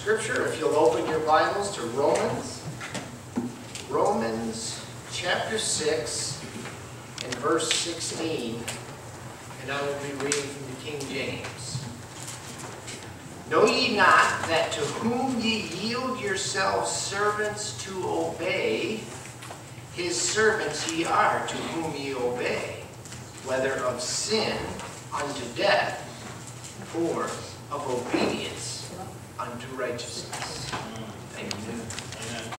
scripture, if you'll open your Bibles to Romans, Romans chapter 6 and verse 16, and I will be reading from the King James. Know ye not that to whom ye yield yourselves servants to obey, his servants ye are to whom ye obey, whether of sin unto death, or of obedience unto righteousness.